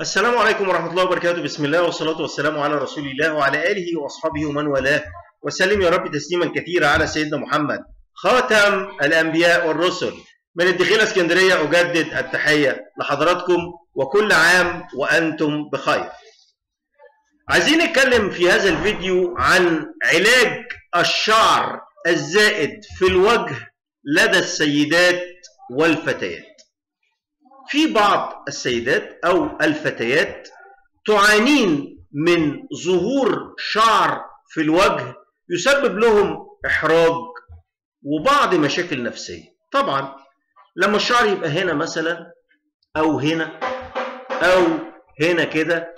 السلام عليكم ورحمة الله وبركاته. بسم الله والصلاة والسلام على رسول الله وعلى آله وأصحابه ومن والاه. وسلم يا رب تسليما كثيرا على سيدنا محمد خاتم الأنبياء والرسل. من الدخيلة اسكندرية أجدد التحية لحضراتكم وكل عام وأنتم بخير. عايزين نتكلم في هذا الفيديو عن علاج الشعر الزائد في الوجه لدى السيدات والفتيات. في بعض السيدات أو الفتيات تعانين من ظهور شعر في الوجه يسبب لهم إحراج وبعض مشاكل نفسية. طبعا لما الشعر يبقى هنا مثلا أو هنا أو هنا كده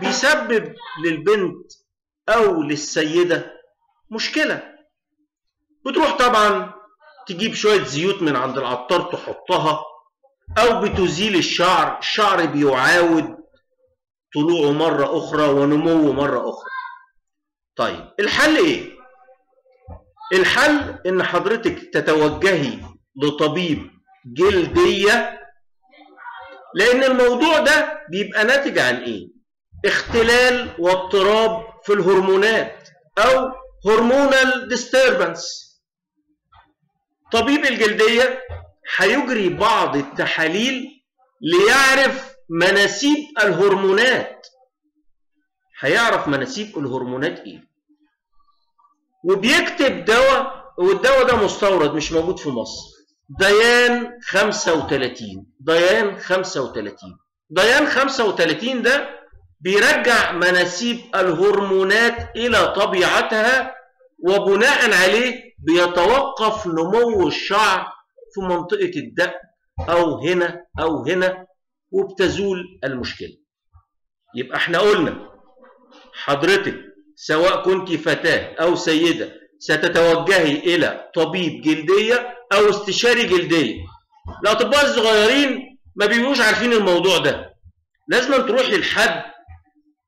بيسبب للبنت أو للسيدة مشكلة. بتروح طبعا تجيب شوية زيوت من عند العطار تحطها أو بتزيل الشعر الشعر بيعاود طلوعه مرة أخرى ونموه مرة أخرى طيب الحل إيه؟ الحل إن حضرتك تتوجهي لطبيب جلدية لأن الموضوع ده بيبقى ناتج عن إيه؟ اختلال واضطراب في الهرمونات أو هرمونال ديستربنس طبيب الجلدية هيجري بعض التحاليل ليعرف مناسيب الهرمونات. هيعرف مناسيب الهرمونات إيه. وبيكتب دواء والدواء ده مستورد مش موجود في مصر. ديان 35 ديان 35 ديان 35 ده بيرجع مناسيب الهرمونات إلى طبيعتها وبناء عليه بيتوقف نمو الشعر في منطقة الدق أو هنا أو هنا وبتزول المشكلة. يبقى إحنا قلنا حضرتك سواء كنت فتاة أو سيدة ستتوجهي إلى طبيب جلدية أو استشاري جلدية. الأطباء الصغيرين ما بيبقوش عارفين الموضوع ده. لازم تروحي لحد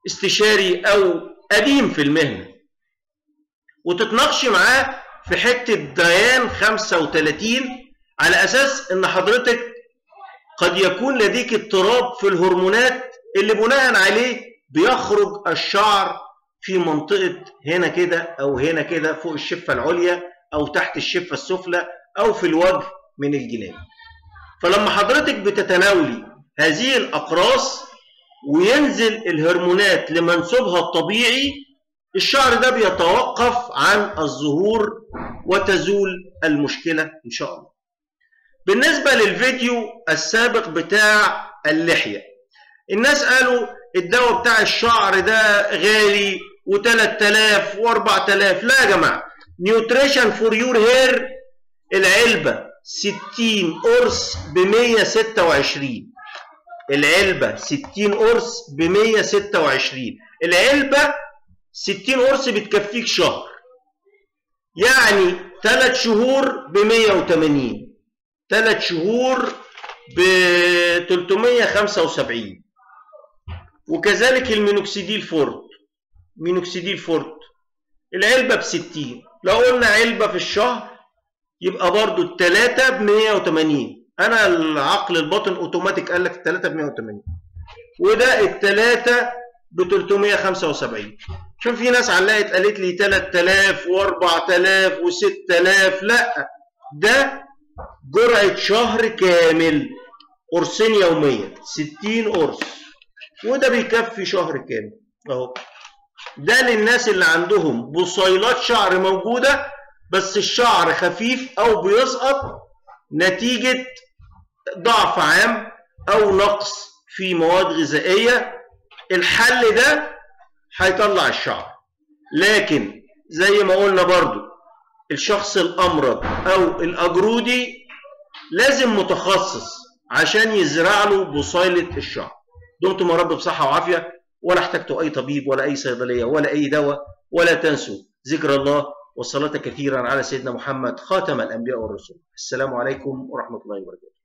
استشاري أو قديم في المهنة وتتناقشي معاه في حتة ديان 35 على أساس إن حضرتك قد يكون لديك اضطراب في الهرمونات اللي بناء عليه بيخرج الشعر في منطقة هنا كده أو هنا كده فوق الشفة العليا أو تحت الشفة السفلى أو في الوجه من الجناب فلما حضرتك بتتناولي هذه الأقراص وينزل الهرمونات لمنسوبها الطبيعي الشعر ده بيتوقف عن الظهور وتزول المشكلة إن شاء الله. بالنسبة للفيديو السابق بتاع اللحية. الناس قالوا الدواء بتاع الشعر ده غالي و3000 و4000 لا يا جماعة nutrition for your hair العلبة 60 قرص ب 126 العلبة 60 قرص ب 126 العلبة 60 قرص بتكفيك شهر. يعني 3 شهور ب 180 ثلاث شهور ب 375 وكذلك المينوكسيديل forte. مينوكسيديل forte. العلبة ب 60 لو قلنا علبة في الشهر يبقى برضو الثلاثة ب 180 أنا العقل الباطن أوتوماتيك قال لك الثلاثة ب 180 وده الثلاثة ب 375 شوف في ناس علقت قالت لي 3000 و4000 و6000 لأ ده جرعة شهر كامل قرصين يوميا 60 قرص. وده بيكفي شهر كامل. أهو. ده للناس اللي عندهم بصيلات شعر موجودة بس الشعر خفيف أو بيسقط نتيجة ضعف عام أو نقص في مواد غذائية. الحل ده هيطلع الشعر. لكن زي ما قلنا برضو الشخص الأمرض أو الأجرودي لازم متخصص عشان يزرع له بصيلة الشعر. دمتم يا رب بصحة وعافية. ولا احتجتوا أي طبيب ولا أي صيدلية ولا أي دواء ولا تنسوا ذكر الله والصلاة كثيرا على سيدنا محمد خاتم الأنبياء والرسل. السلام عليكم ورحمة الله وبركاته.